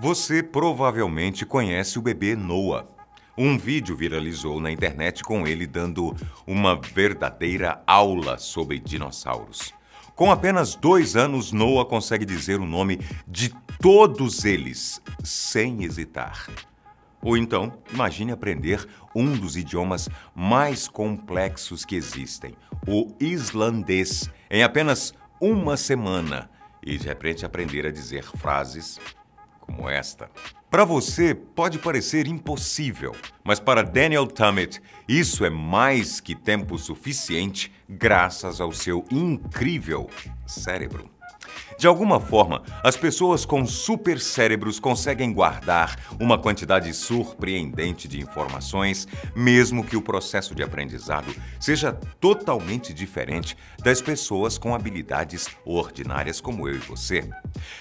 Você provavelmente conhece o bebê Noah. Um vídeo viralizou na internet com ele dando uma verdadeira aula sobre dinossauros. Com apenas dois anos, Noah consegue dizer o nome de todos eles sem hesitar. Ou então, imagine aprender um dos idiomas mais complexos que existem, o islandês, em apenas uma semana e de repente aprender a dizer frases como esta. Para você, pode parecer impossível, mas para Daniel Tammet, isso é mais que tempo suficiente graças ao seu incrível cérebro. De alguma forma, as pessoas com supercérebros conseguem guardar uma quantidade surpreendente de informações, mesmo que o processo de aprendizado seja totalmente diferente das pessoas com habilidades ordinárias como eu e você.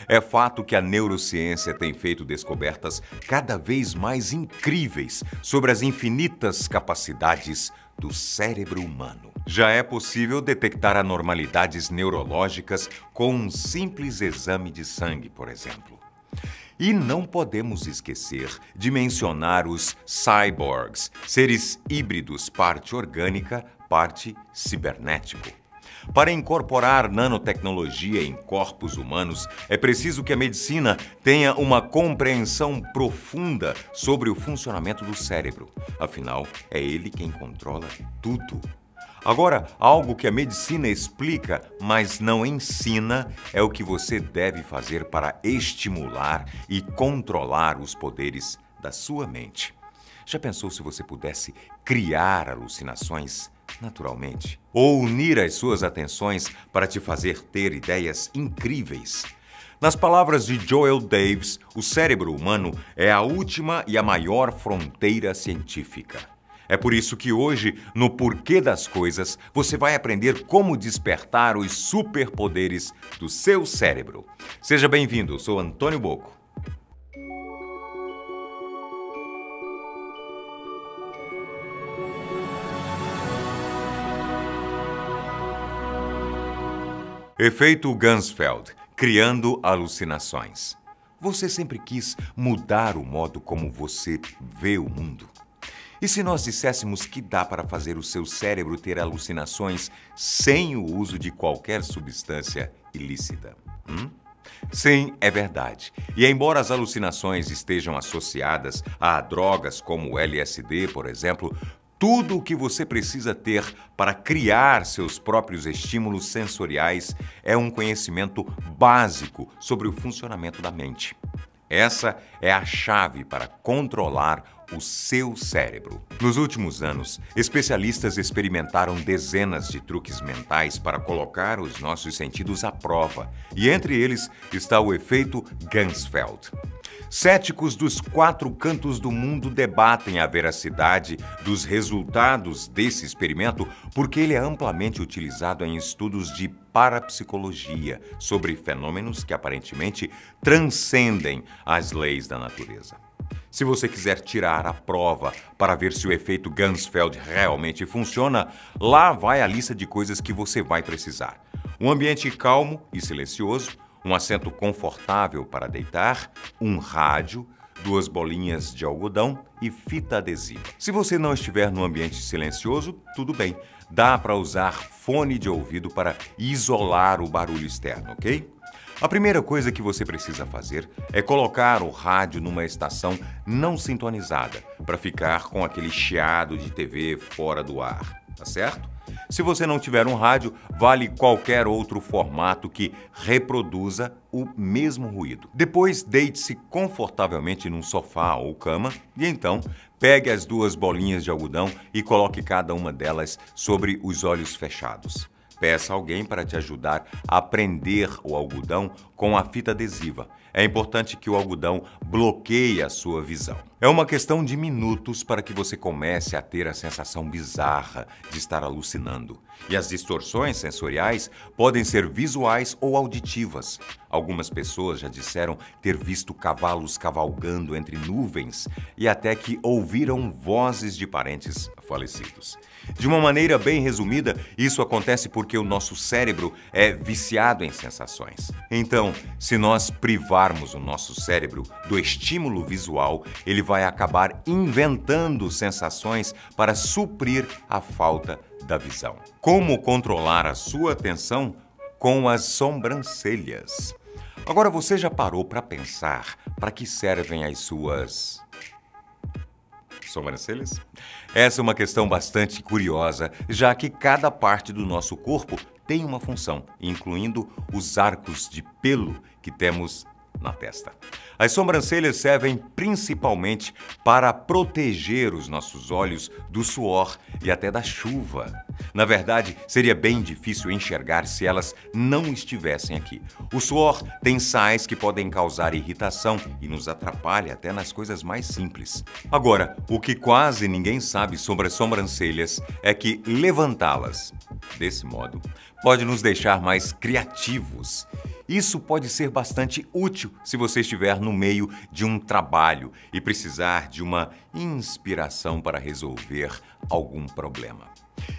É fato que a neurociência tem feito descobertas cada vez mais incríveis sobre as infinitas capacidades do cérebro humano. Já é possível detectar anormalidades neurológicas com um simples exame de sangue, por exemplo. E não podemos esquecer de mencionar os cyborgs, seres híbridos, parte orgânica, parte cibernético. Para incorporar nanotecnologia em corpos humanos, é preciso que a medicina tenha uma compreensão profunda sobre o funcionamento do cérebro. Afinal, é ele quem controla tudo. Agora, algo que a medicina explica, mas não ensina, é o que você deve fazer para estimular e controlar os poderes da sua mente. Já pensou se você pudesse criar alucinações? Naturalmente, ou unir as suas atenções para te fazer ter ideias incríveis. Nas palavras de Joel Davis, o cérebro humano é a última e a maior fronteira científica. É por isso que hoje, no Porquê das Coisas, você vai aprender como despertar os superpoderes do seu cérebro. Seja bem-vindo, sou Antônio Boco. Efeito Gansfeld criando alucinações. Você sempre quis mudar o modo como você vê o mundo? E se nós disséssemos que dá para fazer o seu cérebro ter alucinações sem o uso de qualquer substância ilícita? Hum? Sim, é verdade. E embora as alucinações estejam associadas a drogas como o LSD, por exemplo, tudo o que você precisa ter para criar seus próprios estímulos sensoriais é um conhecimento básico sobre o funcionamento da mente. Essa é a chave para controlar o seu cérebro. Nos últimos anos, especialistas experimentaram dezenas de truques mentais para colocar os nossos sentidos à prova, e entre eles está o efeito Gansfeld. Céticos dos quatro cantos do mundo debatem a veracidade dos resultados desse experimento porque ele é amplamente utilizado em estudos de parapsicologia sobre fenômenos que aparentemente transcendem as leis da natureza. Se você quiser tirar a prova para ver se o efeito Gansfeld realmente funciona, lá vai a lista de coisas que você vai precisar. Um ambiente calmo e silencioso, um assento confortável para deitar, um rádio, duas bolinhas de algodão e fita adesiva. Se você não estiver no ambiente silencioso, tudo bem. Dá para usar fone de ouvido para isolar o barulho externo, ok? A primeira coisa que você precisa fazer é colocar o rádio numa estação não sintonizada, para ficar com aquele chiado de TV fora do ar, tá certo? Se você não tiver um rádio, vale qualquer outro formato que reproduza o mesmo ruído. Depois, deite-se confortavelmente num sofá ou cama e então pegue as duas bolinhas de algodão e coloque cada uma delas sobre os olhos fechados. Peça alguém para te ajudar a prender o algodão com a fita adesiva. É importante que o algodão bloqueie a sua visão. É uma questão de minutos para que você comece a ter a sensação bizarra de estar alucinando. E as distorções sensoriais podem ser visuais ou auditivas. Algumas pessoas já disseram ter visto cavalos cavalgando entre nuvens e até que ouviram vozes de parentes falecidos. De uma maneira bem resumida, isso acontece porque o nosso cérebro é viciado em sensações. Então, se nós privarmos o nosso cérebro do estímulo visual, ele vai acabar inventando sensações para suprir a falta da visão. Como controlar a sua atenção com as sobrancelhas? Agora você já parou para pensar para que servem as suas sobrancelhas? Essa é uma questão bastante curiosa, já que cada parte do nosso corpo tem uma função, incluindo os arcos de pelo que temos na testa. As sobrancelhas servem principalmente para proteger os nossos olhos do suor e até da chuva. Na verdade, seria bem difícil enxergar se elas não estivessem aqui. O suor tem sais que podem causar irritação e nos atrapalha até nas coisas mais simples. Agora, o que quase ninguém sabe sobre as sobrancelhas é que levantá-las desse modo pode nos deixar mais criativos isso pode ser bastante útil se você estiver no meio de um trabalho e precisar de uma inspiração para resolver algum problema.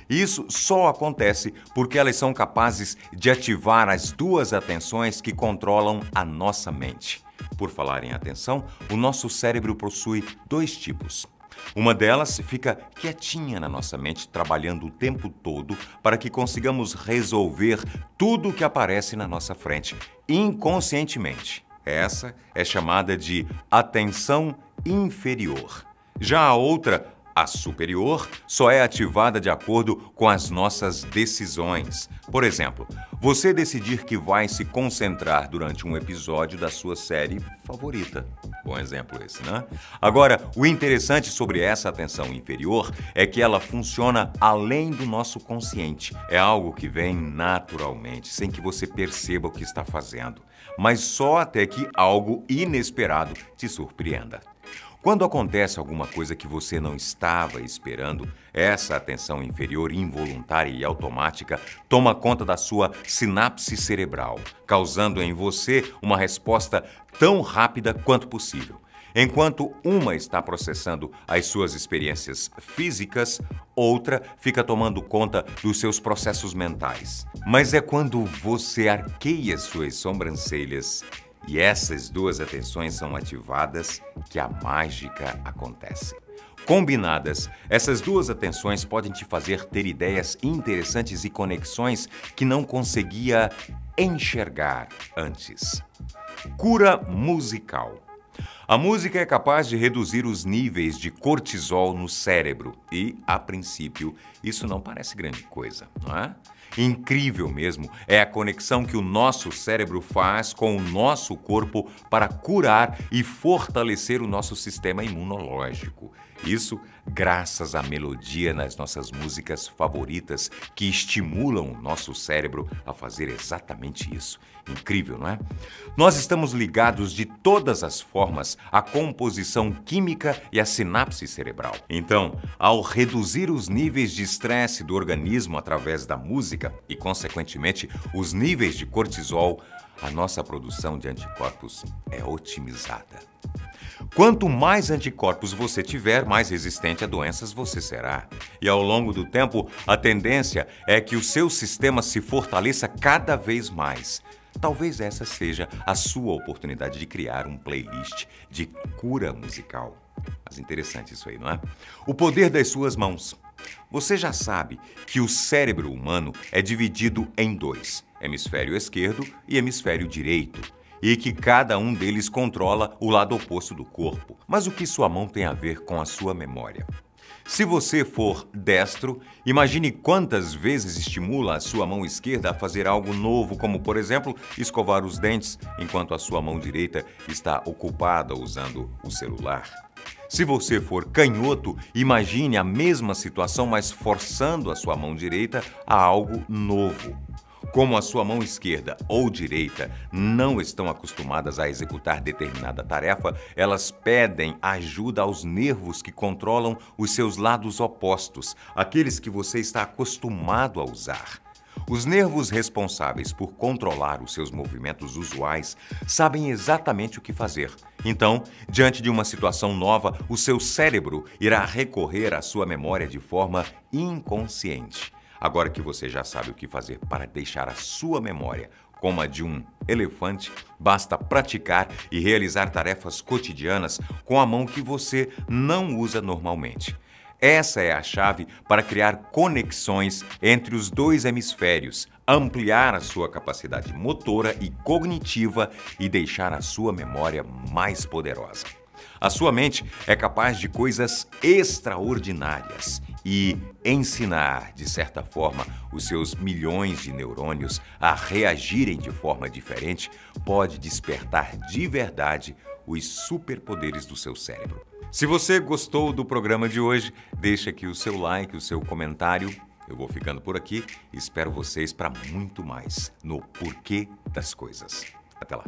Isso só acontece porque elas são capazes de ativar as duas atenções que controlam a nossa mente. Por falar em atenção, o nosso cérebro possui dois tipos: uma delas fica quietinha na nossa mente, trabalhando o tempo todo para que consigamos resolver tudo o que aparece na nossa frente, inconscientemente. Essa é chamada de atenção inferior. Já a outra, a superior só é ativada de acordo com as nossas decisões. Por exemplo, você decidir que vai se concentrar durante um episódio da sua série favorita. Bom exemplo esse, né? Agora, o interessante sobre essa atenção inferior é que ela funciona além do nosso consciente. É algo que vem naturalmente, sem que você perceba o que está fazendo, mas só até que algo inesperado te surpreenda. Quando acontece alguma coisa que você não estava esperando, essa atenção inferior involuntária e automática toma conta da sua sinapse cerebral, causando em você uma resposta tão rápida quanto possível. Enquanto uma está processando as suas experiências físicas, outra fica tomando conta dos seus processos mentais. Mas é quando você arqueia suas sobrancelhas e essas duas atenções são ativadas que a mágica acontece. Combinadas, essas duas atenções podem te fazer ter ideias interessantes e conexões que não conseguia enxergar antes. Cura musical. A música é capaz de reduzir os níveis de cortisol no cérebro e, a princípio, isso não parece grande coisa, não é? Incrível mesmo é a conexão que o nosso cérebro faz com o nosso corpo para curar e fortalecer o nosso sistema imunológico. Isso graças à melodia nas nossas músicas favoritas que estimulam o nosso cérebro a fazer exatamente isso. Incrível, não é? Nós estamos ligados de todas as formas à composição química e à sinapse cerebral. Então, ao reduzir os níveis de estresse do organismo através da música e, consequentemente, os níveis de cortisol, a nossa produção de anticorpos é otimizada. Quanto mais anticorpos você tiver, mais resistente a doenças você será. E ao longo do tempo, a tendência é que o seu sistema se fortaleça cada vez mais. Talvez essa seja a sua oportunidade de criar um playlist de cura musical. Mas interessante isso aí, não é? O poder das suas mãos. Você já sabe que o cérebro humano é dividido em dois: hemisfério esquerdo e hemisfério direito e que cada um deles controla o lado oposto do corpo. Mas o que sua mão tem a ver com a sua memória? Se você for destro, imagine quantas vezes estimula a sua mão esquerda a fazer algo novo, como, por exemplo, escovar os dentes, enquanto a sua mão direita está ocupada usando o celular. Se você for canhoto, imagine a mesma situação, mas forçando a sua mão direita a algo novo. Como a sua mão esquerda ou direita não estão acostumadas a executar determinada tarefa, elas pedem ajuda aos nervos que controlam os seus lados opostos, aqueles que você está acostumado a usar. Os nervos responsáveis por controlar os seus movimentos usuais sabem exatamente o que fazer. Então, diante de uma situação nova, o seu cérebro irá recorrer à sua memória de forma inconsciente. Agora que você já sabe o que fazer para deixar a sua memória como a de um elefante, basta praticar e realizar tarefas cotidianas com a mão que você não usa normalmente. Essa é a chave para criar conexões entre os dois hemisférios, ampliar a sua capacidade motora e cognitiva e deixar a sua memória mais poderosa. A sua mente é capaz de coisas extraordinárias e ensinar, de certa forma, os seus milhões de neurônios a reagirem de forma diferente pode despertar de verdade os superpoderes do seu cérebro. Se você gostou do programa de hoje, deixa aqui o seu like, o seu comentário. Eu vou ficando por aqui e espero vocês para muito mais no Porquê das Coisas. Até lá.